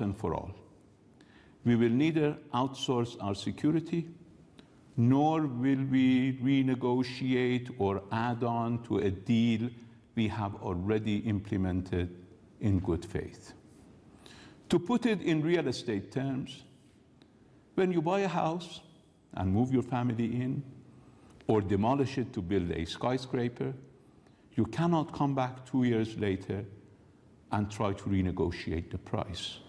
once and for all. We will neither outsource our security, nor will we renegotiate or add on to a deal we have already implemented in good faith. To put it in real estate terms, when you buy a house and move your family in, or demolish it to build a skyscraper, you cannot come back two years later and try to renegotiate the price.